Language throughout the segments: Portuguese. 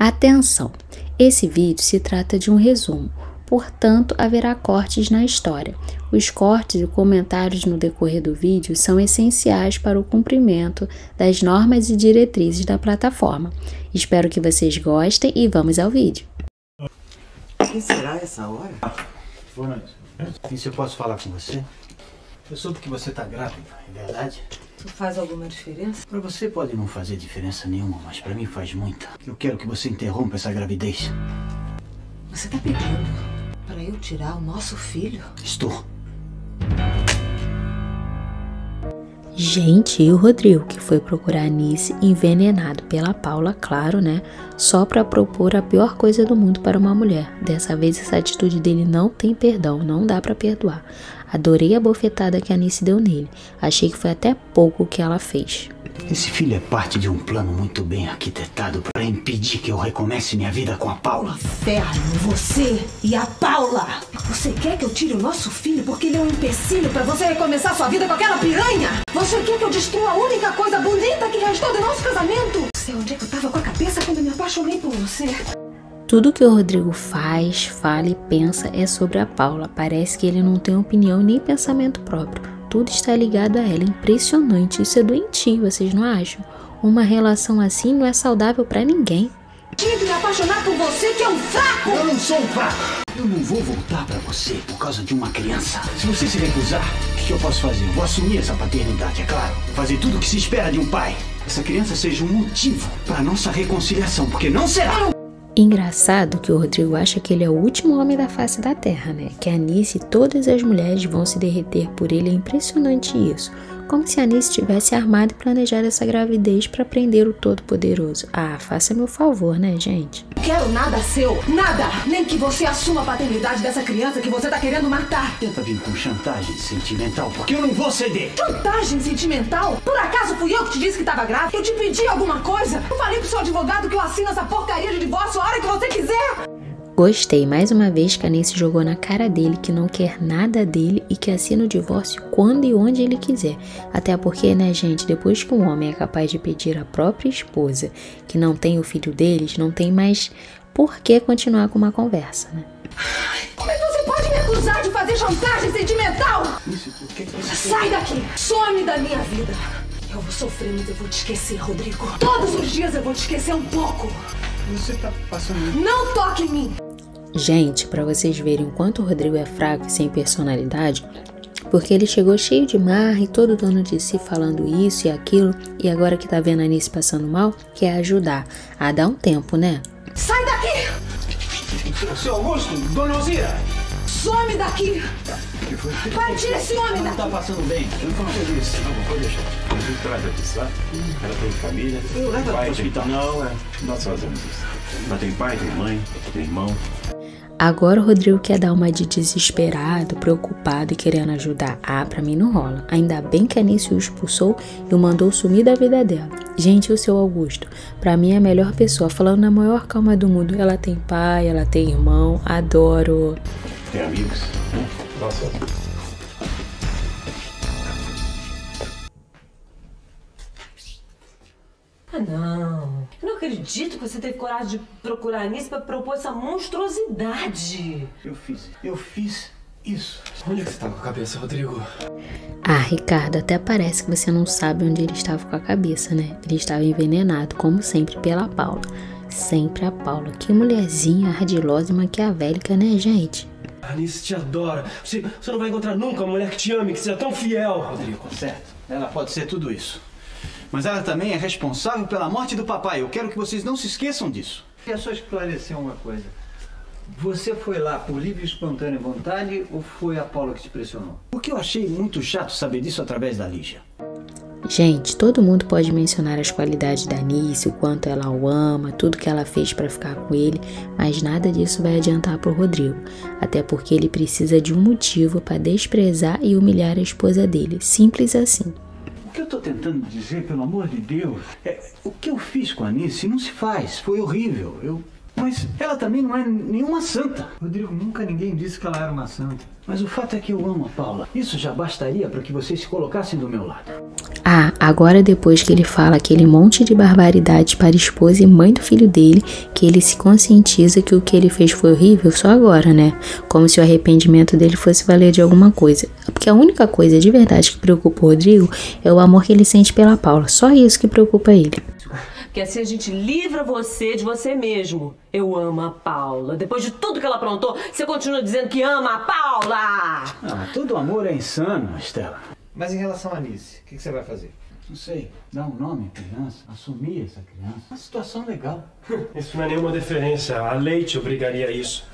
Atenção! Esse vídeo se trata de um resumo, portanto haverá cortes na história. Os cortes e comentários no decorrer do vídeo são essenciais para o cumprimento das normas e diretrizes da plataforma. Espero que vocês gostem e vamos ao vídeo. Quem será essa hora? Boa noite. E se eu posso falar com você? Eu soube que você tá grávida, é verdade? Tu faz alguma diferença? Pra você pode não fazer diferença nenhuma, mas pra mim faz muita. Eu quero que você interrompa essa gravidez. Você tá pedindo para eu tirar o nosso filho? Estou. Gente, e o Rodrigo, que foi procurar a Nice envenenado pela Paula, claro, né? Só para propor a pior coisa do mundo para uma mulher. Dessa vez, essa atitude dele não tem perdão, não dá para perdoar. Adorei a bofetada que a Nice deu nele. Achei que foi até pouco o que ela fez. Esse filho é parte de um plano muito bem arquitetado para impedir que eu recomece minha vida com a Paula. Inferno, você e a Paula! Você quer que eu tire o nosso filho porque ele é um empecilho para você recomeçar sua vida com aquela piranha? Você quer que eu destrua a única coisa bonita que restou do nosso casamento? Sei onde é que eu tava com a cabeça quando eu me apaixonei por você. Tudo que o Rodrigo faz, fala e pensa é sobre a Paula. Parece que ele não tem opinião nem pensamento próprio. Tudo está ligado a ela. Impressionante. Isso é doentio, vocês não acham? Uma relação assim não é saudável para ninguém. Tive me apaixonar por você, que é um fraco! Eu não sou um fraco! Eu não vou voltar para você por causa de uma criança. Se você se recusar, o que eu posso fazer? Eu vou assumir essa paternidade, é claro. Fazer tudo o que se espera de um pai. Essa criança seja um motivo para nossa reconciliação, porque não será! Engraçado que o Rodrigo acha que ele é o último homem da face da Terra, né? Que a Anice e todas as mulheres vão se derreter por ele. É impressionante isso. Como se a Anice tivesse armado e planejado essa gravidez para prender o Todo-Poderoso. Ah, faça meu favor, né, gente? Quero nada seu, nada! Nem que você assuma a paternidade dessa criança que você tá querendo matar. Tenta vir com chantagem sentimental, porque eu não vou ceder. Chantagem sentimental? Por acaso fui eu que te disse que tava grávida? Eu te pedi alguma coisa? Eu falei pro seu advogado que eu assino essa porcaria de divórcio a hora que você quiser? Gostei mais uma vez que a Nancy jogou na cara dele que não quer nada dele e que assina o divórcio quando e onde ele quiser. Até porque, né, gente, depois que um homem é capaz de pedir à própria esposa que não tem o filho deles, não tem mais por que continuar com uma conversa, né? Como é que você pode me acusar de fazer chantagem sentimental? Isso, por que, que você Sai daqui! Some da minha vida! Eu vou sofrer, mas eu vou te esquecer, Rodrigo. Todos os dias eu vou te esquecer um pouco. Você tá passando. Não toque em mim! Gente, para vocês verem o quanto o Rodrigo é fraco e sem personalidade, porque ele chegou cheio de marra e todo dono de si falando isso e aquilo, e agora que tá vendo a Anice passando mal, quer ajudar. Ah, dá um tempo, né? Sai daqui! Seu Augusto, Dona Alzira! Some daqui! Vai, tira esse homem Não daqui! tá passando bem. Eu não faço isso. Não, pode deixar. A gente traz aqui, sabe? Ela tem família. Eu levo ela pai, pro hospital. Não, é. Nós fazemos isso. Ela tem pai, tem mãe, tem irmão. Agora o Rodrigo quer dar uma de desesperado, preocupado e querendo ajudar. Ah, pra mim não rola. Ainda bem que a Anice o expulsou e o mandou sumir da vida dela. Gente, o seu Augusto, pra mim é a melhor pessoa. Falando na maior calma do mundo. Ela tem pai, ela tem irmão, adoro. Tem amigos. né? Nossa, Ah, não. Eu não acredito que você teve coragem de procurar nisso pra propor essa monstruosidade. Eu fiz. Eu fiz isso. Onde é que você tá com a cabeça, Rodrigo? Ah, Ricardo, até parece que você não sabe onde ele estava com a cabeça, né? Ele estava envenenado, como sempre, pela Paula. Sempre a Paula. Que mulherzinha ardilosa e maquiavélica, né, gente? A Anice te adora. Você, você não vai encontrar nunca uma mulher que te ame, que seja tão fiel. Rodrigo, certo? Ela pode ser tudo isso. Mas ela também é responsável pela morte do papai. Eu quero que vocês não se esqueçam disso. Queria só esclarecer uma coisa. Você foi lá por livre e espontânea vontade ou foi a Paula que te pressionou? Porque eu achei muito chato saber disso através da Lígia. Gente, todo mundo pode mencionar as qualidades da Nice, o quanto ela o ama, tudo que ela fez para ficar com ele, mas nada disso vai adiantar pro Rodrigo, até porque ele precisa de um motivo para desprezar e humilhar a esposa dele, simples assim. Tô tentando dizer, pelo amor de Deus, é o que eu fiz com a Anice não se faz. Foi horrível. Eu Mas ela também não é nenhuma santa. Rodrigo, nunca ninguém disse que ela era uma santa. Mas o fato é que eu amo a Paula. Isso já bastaria para que vocês se colocassem do meu lado. Ah, agora depois que ele fala aquele monte de barbaridades para a esposa e mãe do filho dele, que ele se conscientiza que o que ele fez foi horrível só agora, né? Como se o arrependimento dele fosse valer de alguma coisa. Porque a única coisa de verdade que preocupa o Rodrigo é o amor que ele sente pela Paula. Só isso que preocupa ele. Que assim a gente livra você de você mesmo. Eu amo a Paula. Depois de tudo que ela aprontou, você continua dizendo que ama a Paula! Ah, todo amor é insano, Estela. Mas em relação a Alice, o que, que você vai fazer? Não sei, dar um nome à criança, assumir essa criança. Uma situação legal. Isso não é nenhuma deferência. A lei te obrigaria a isso.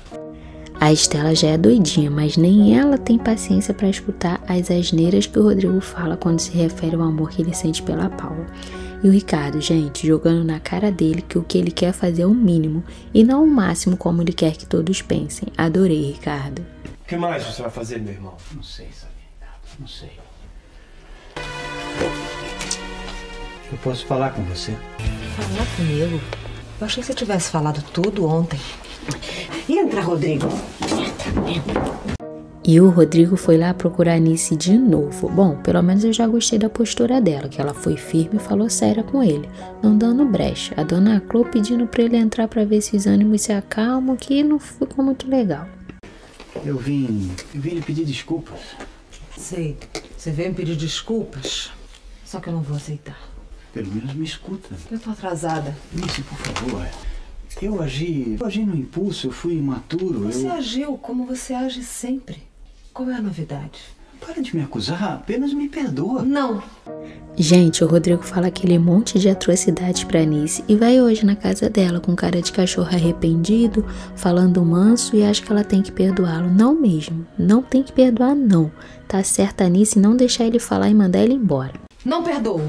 A Estela já é doidinha, mas nem ela tem paciência para escutar as asneiras que o Rodrigo fala quando se refere ao amor que ele sente pela Paula. E o Ricardo, gente, jogando na cara dele que o que ele quer fazer é o mínimo e não o máximo como ele quer que todos pensem. Adorei, Ricardo. O que mais você vai fazer, meu irmão? Não sei, sabe? Não sei. Eu posso falar com você? Falar comigo? Eu achei que você tivesse falado tudo ontem. Entra, Rodrigo. E o Rodrigo foi lá procurar a Nice de novo. Bom, pelo menos eu já gostei da postura dela, que ela foi firme e falou séria com ele, não dando brecha. A dona Clô pedindo para ele entrar para ver se os ânimos se acalmam, que não ficou muito legal. Eu vim. Eu vim lhe pedir desculpas. Sei. Você veio me pedir desculpas. Só que eu não vou aceitar. Pelo menos me escuta. Eu tô atrasada. Nice, por favor. Eu agi. Eu agi no impulso, eu fui imaturo. Você eu... agiu como você age sempre. Qual é a novidade? Para de me acusar, apenas me perdoa. Não. Gente, o Rodrigo fala aquele monte de atrocidades pra Nice e vai hoje na casa dela com cara de cachorro arrependido, falando manso e acha que ela tem que perdoá-lo. Não mesmo. Não tem que perdoar, não. Tá certa a Nice não deixar ele falar e mandar ele embora. Não perdoo.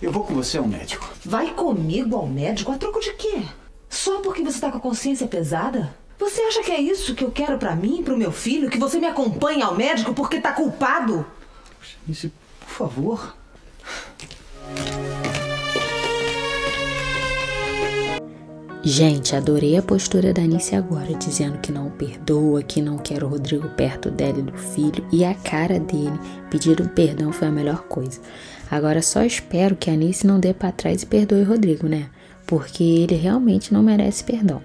Eu vou com você ao médico. Vai comigo ao médico? A troco de quê? Só porque você tá com a consciência pesada? Você acha que é isso que eu quero pra mim, pro meu filho? Que você me acompanhe ao médico porque tá culpado? Nice, por favor. Gente, adorei a postura da Anice agora, dizendo que não perdoa, que não quer o Rodrigo perto dela e do filho, e a cara dele pedindo perdão foi a melhor coisa. Agora só espero que a Anice não dê para trás e perdoe o Rodrigo, né? Porque ele realmente não merece perdão.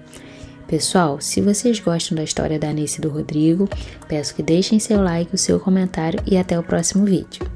Pessoal, se vocês gostam da história da Anice e do Rodrigo, peço que deixem seu like, o seu comentário e até o próximo vídeo.